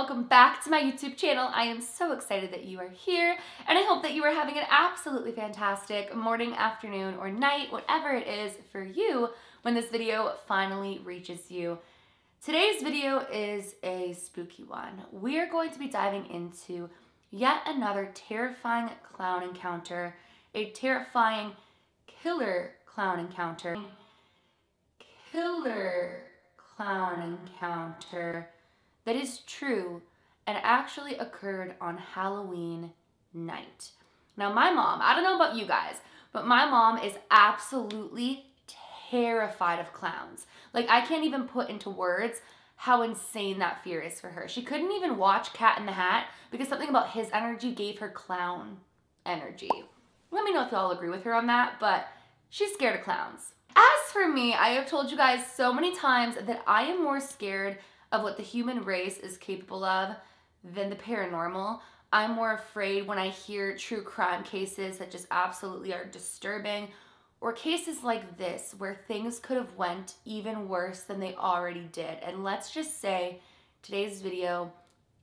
welcome back to my YouTube channel. I am so excited that you are here and I hope that you are having an absolutely fantastic morning, afternoon, or night, whatever it is for you when this video finally reaches you. Today's video is a spooky one. We are going to be diving into yet another terrifying clown encounter, a terrifying killer clown encounter. Killer clown encounter that is true and actually occurred on Halloween night. Now, my mom, I don't know about you guys, but my mom is absolutely terrified of clowns. Like, I can't even put into words how insane that fear is for her. She couldn't even watch Cat in the Hat because something about his energy gave her clown energy. Let me know if y'all agree with her on that, but she's scared of clowns. As for me, I have told you guys so many times that I am more scared of what the human race is capable of than the paranormal. I'm more afraid when I hear true crime cases that just absolutely are disturbing or cases like this where things could have went even worse than they already did. And let's just say today's video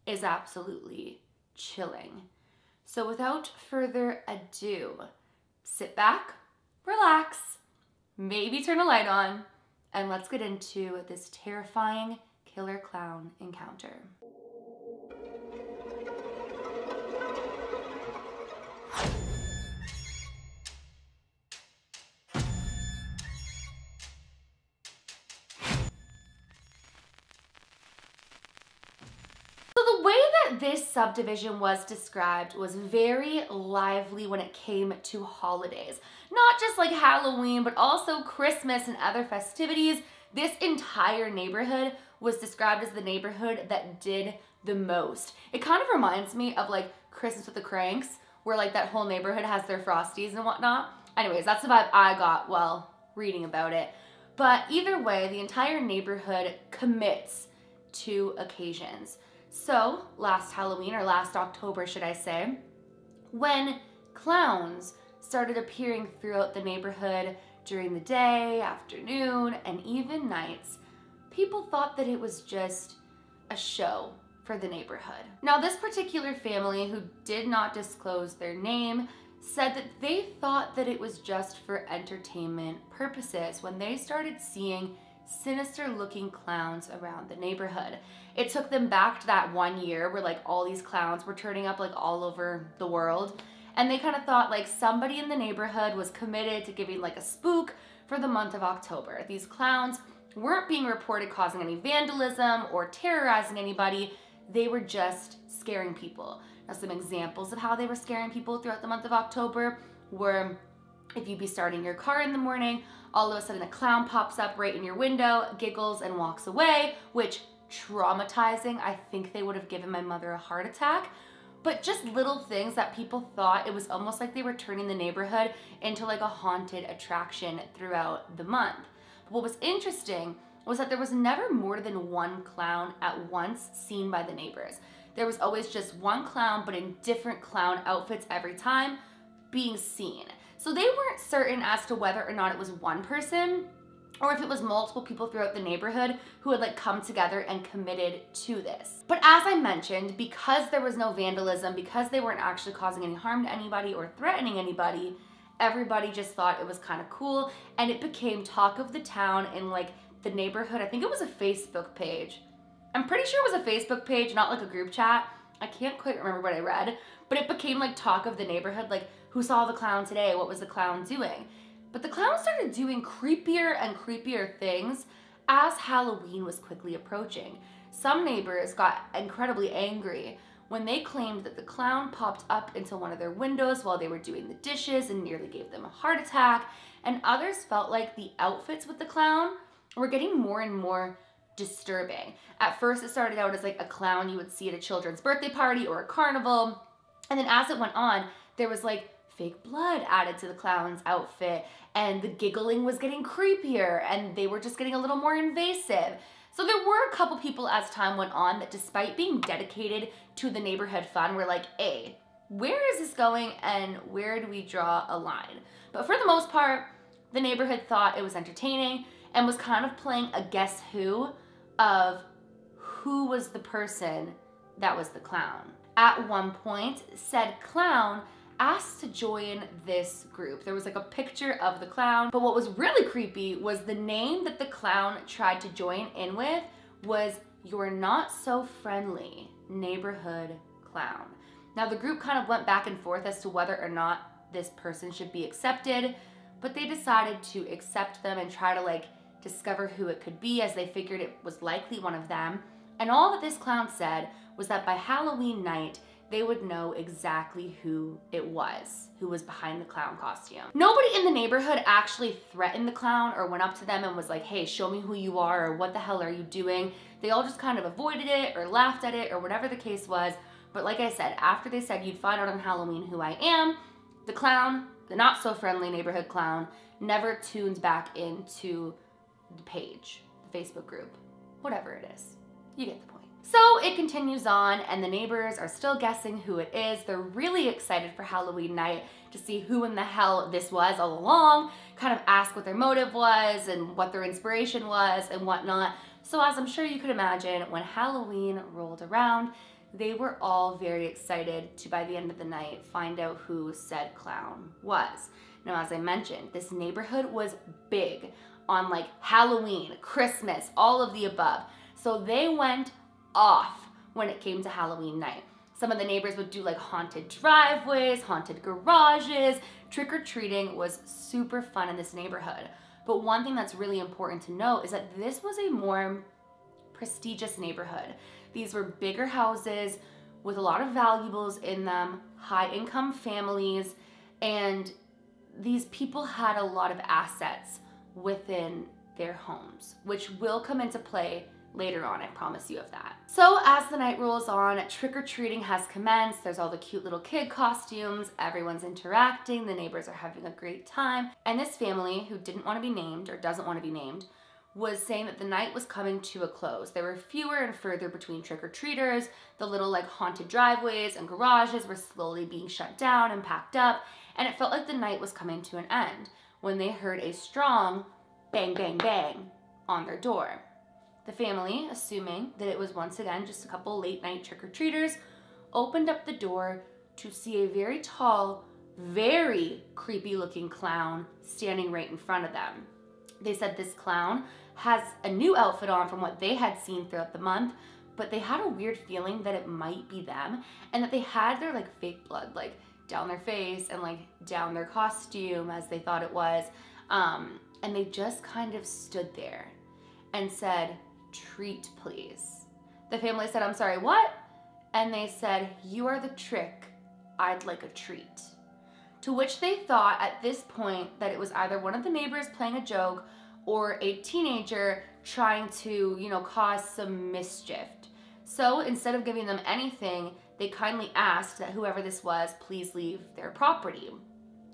is absolutely chilling. So without further ado, sit back, relax, maybe turn a light on, and let's get into this terrifying killer clown encounter. So the way that this subdivision was described was very lively when it came to holidays. Not just like Halloween, but also Christmas and other festivities. This entire neighborhood was described as the neighborhood that did the most. It kind of reminds me of like Christmas with the Cranks, where like that whole neighborhood has their frosties and whatnot. Anyways, that's the vibe I got while reading about it. But either way, the entire neighborhood commits to occasions. So, last Halloween, or last October, should I say, when clowns started appearing throughout the neighborhood during the day, afternoon, and even nights, people thought that it was just a show for the neighborhood. Now, this particular family, who did not disclose their name, said that they thought that it was just for entertainment purposes when they started seeing sinister looking clowns around the neighborhood. It took them back to that one year where like all these clowns were turning up like all over the world. And they kind of thought like somebody in the neighborhood was committed to giving like a spook for the month of October. These clowns weren't being reported causing any vandalism or terrorizing anybody. They were just scaring people. Now, some examples of how they were scaring people throughout the month of October were if you'd be starting your car in the morning, all of a sudden a clown pops up right in your window, giggles, and walks away, which traumatizing. I think they would have given my mother a heart attack. But just little things that people thought it was almost like they were turning the neighborhood into like a haunted attraction throughout the month. What was interesting was that there was never more than one clown at once seen by the neighbors. There was always just one clown, but in different clown outfits every time being seen. So they weren't certain as to whether or not it was one person or if it was multiple people throughout the neighborhood who had like come together and committed to this. But as I mentioned, because there was no vandalism, because they weren't actually causing any harm to anybody or threatening anybody, everybody just thought it was kind of cool and it became talk of the town in like the neighborhood. I think it was a Facebook page. I'm pretty sure it was a Facebook page, not like a group chat. I can't quite remember what I read, but it became like talk of the neighborhood, like who saw the clown today? What was the clown doing? But the clown started doing creepier and creepier things as Halloween was quickly approaching. Some neighbors got incredibly angry when they claimed that the clown popped up into one of their windows while they were doing the dishes and nearly gave them a heart attack, and others felt like the outfits with the clown were getting more and more disturbing. At first, it started out as like a clown you would see at a children's birthday party or a carnival, and then as it went on, there was like fake blood added to the clown's outfit, and the giggling was getting creepier, and they were just getting a little more invasive. So there were a couple people as time went on that despite being dedicated to the neighborhood fun were like, hey, where is this going and where do we draw a line? But for the most part, the neighborhood thought it was entertaining and was kind of playing a guess who of who was the person that was the clown. At one point, said clown asked to join this group. There was like a picture of the clown, but what was really creepy was the name that the clown tried to join in with was You're Not So Friendly Neighborhood Clown. Now, the group kind of went back and forth as to whether or not this person should be accepted, but they decided to accept them and try to like discover who it could be as they figured it was likely one of them. And all that this clown said was that by Halloween night, they would know exactly who it was who was behind the clown costume. Nobody in the neighborhood actually threatened the clown or went up to them and was like, hey, show me who you are or what the hell are you doing? They all just kind of avoided it or laughed at it or whatever the case was. But like I said, after they said you'd find out on Halloween who I am, the clown, the not so friendly neighborhood clown, never tunes back into the page, the Facebook group, whatever it is. You get the point. So it continues on and the neighbors are still guessing who it is. They're really excited for Halloween night to see who in the hell this was all along, kind of ask what their motive was and what their inspiration was and whatnot. So as I'm sure you could imagine, when Halloween rolled around, they were all very excited to, by the end of the night, find out who said clown was. Now, as I mentioned, this neighborhood was big on like Halloween, Christmas, all of the above. So they went off when it came to Halloween night. Some of the neighbors would do like haunted driveways, haunted garages. Trick or treating was super fun in this neighborhood. But one thing that's really important to note is that this was a more prestigious neighborhood. These were bigger houses with a lot of valuables in them, high income families, and these people had a lot of assets within their homes, which will come into play later on, I promise you of that. So as the night rolls on, trick-or-treating has commenced. There's all the cute little kid costumes. Everyone's interacting. The neighbors are having a great time. And this family, who didn't want to be named or doesn't want to be named, was saying that the night was coming to a close. There were fewer and further between trick-or-treaters. The little like haunted driveways and garages were slowly being shut down and packed up. And it felt like the night was coming to an end when they heard a strong bang, bang, bang on their door. The family, assuming that it was once again just a couple late night trick or treaters, opened up the door to see a very tall, very creepy looking clown standing right in front of them. They said this clown has a new outfit on from what they had seen throughout the month, but they had a weird feeling that it might be them and that they had their like fake blood like down their face and like down their costume as they thought it was. Um, and they just kind of stood there and said, treat, please. The family said, I'm sorry, what? And they said, You are the trick. I'd like a treat. To which they thought at this point that it was either one of the neighbors playing a joke or a teenager trying to, you know, cause some mischief. So instead of giving them anything, they kindly asked that whoever this was please leave their property.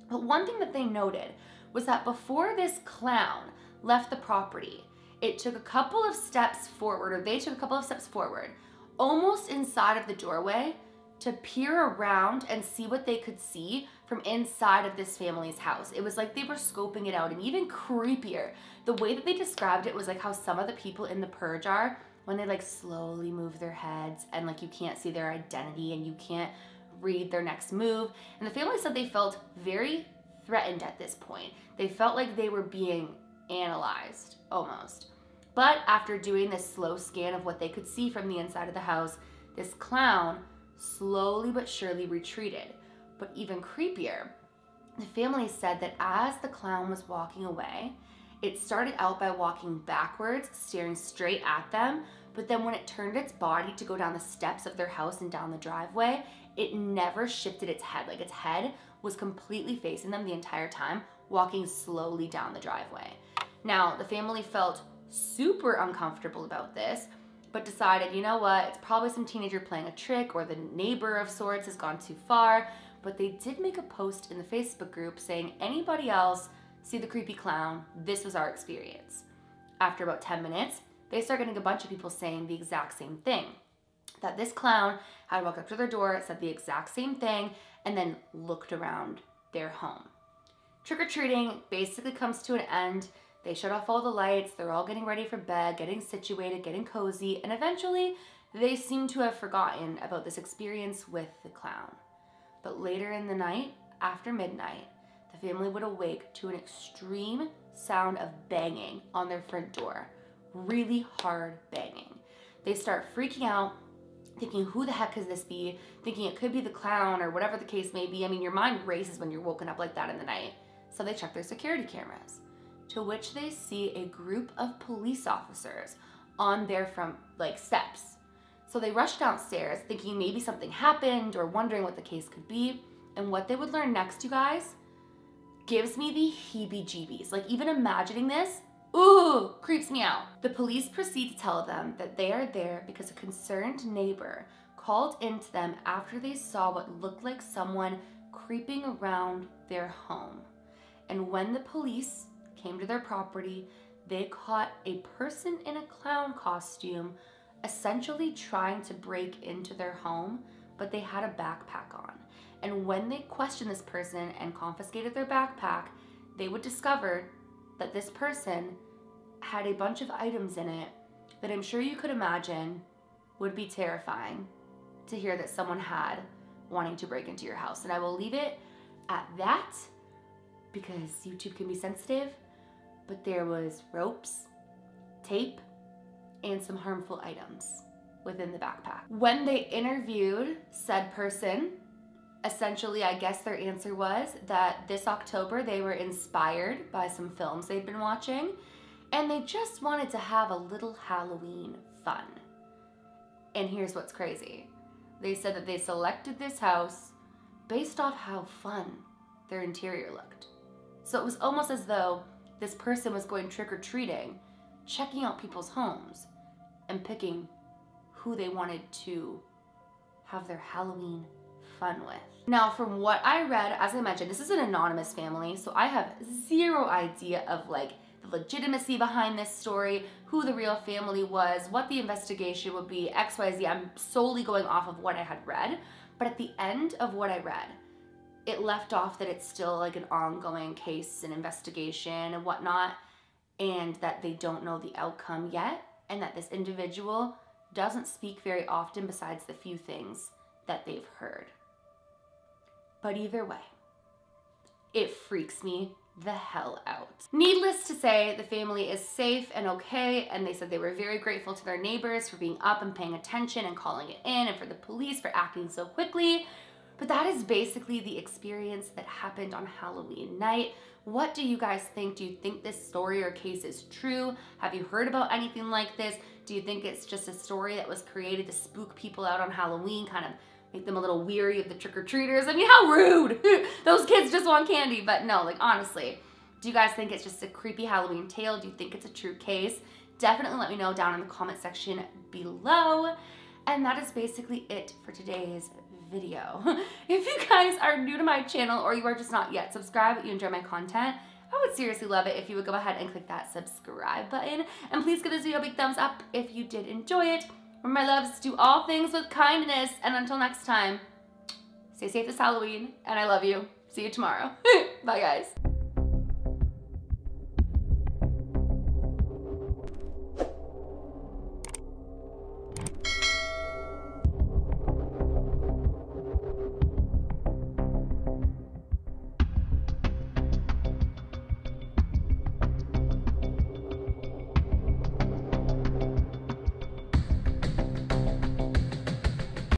But one thing that they noted was that before this clown left the property, it took a couple of steps forward, or they took a couple of steps forward, almost inside of the doorway to peer around and see what they could see from inside of this family's house. It was like they were scoping it out, and even creepier, the way that they described it was like how some of the people in the purge are when they like slowly move their heads and like you can't see their identity and you can't read their next move. And the family said they felt very threatened at this point. They felt like they were being analyzed almost. But after doing this slow scan of what they could see from the inside of the house, this clown slowly but surely retreated. But even creepier, the family said that as the clown was walking away, it started out by walking backwards, staring straight at them, but then when it turned its body to go down the steps of their house and down the driveway, it never shifted its head. Like its head was completely facing them the entire time, walking slowly down the driveway. Now, the family felt super uncomfortable about this, but decided, you know what, it's probably some teenager playing a trick or the neighbor of sorts has gone too far. But they did make a post in the Facebook group saying, anybody else see the creepy clown? This was our experience. After about 10 minutes, they start getting a bunch of people saying the exact same thing. That this clown had walked up to their door, said the exact same thing, and then looked around their home. Trick or treating basically comes to an end they shut off all the lights, they're all getting ready for bed, getting situated, getting cozy, and eventually They seem to have forgotten about this experience with the clown. But later in the night, after midnight, the family would awake to an extreme sound of banging on their front door. Really hard banging. They start freaking out, thinking, who the heck could this be? Thinking it could be the clown or whatever the case may be. I mean, your mind races when you're woken up like that in the night. So they check their security cameras, to which they see a group of police officers on their front like steps. So they rush downstairs thinking maybe something happened or wondering what the case could be. And what they would learn next, you guys, gives me the heebie jeebies. Like, even imagining this, ooh, creeps me out. The police proceed to tell them that they are there because a concerned neighbor called into them after they saw what looked like someone creeping around their home. And when the police came to their property, they caught a person in a clown costume essentially trying to break into their home, but they had a backpack on. And when they questioned this person and confiscated their backpack, they would discover that this person had a bunch of items in it that I'm sure you could imagine would be terrifying to hear that someone had wanting to break into your house. And I will leave it at that because YouTube can be sensitive, but there was ropes, tape, and some harmful items within the backpack. When they interviewed said person, essentially, I guess their answer was that this October they were inspired by some films they'd been watching and they just wanted to have a little Halloween fun. And here's what's crazy they said that they selected this house based off how fun their interior looked. So it was almost as though this person was going trick or treating, checking out people's homes, and picking who they wanted to have their Halloween fun with. Now, from what I read, as I mentioned, this is an anonymous family, so I have zero idea of like the legitimacy behind this story, who the real family was, what the investigation would be, XYZ. I'm solely going off of what I had read. But at the end of what I read, it left off that it's still like an ongoing case and investigation and whatnot, and that they don't know the outcome yet, and that this individual doesn't speak very often besides the few things that they've heard. But either way, it freaks me the hell out. Needless to say, the family is safe and okay, and they said they were very grateful to their neighbors for being up and paying attention and calling it in, and for the police for acting so quickly. But that is basically the experience that happened on Halloween night. What do you guys think? Do you think this story or case is true? Have you heard about anything like this? Do you think it's just a story that was created to spook people out on Halloween, kind of make them a little weary of the trick-or-treaters? I mean, how rude! Those kids just want candy, but no, like honestly, do you guys think it's just a creepy Halloween tale? Do you think it's a true case? Definitely let me know down in the comment section below. And that is basically it for today's video. if you guys are new to my channel or you are just not yet subscribed you enjoy my content, I would seriously love it if you would go ahead and click that subscribe button. And please give this video a big thumbs up if you did enjoy it. Remember, my loves, do all things with kindness. And until next time, stay safe this Halloween. And I love you. See you tomorrow. Bye, guys.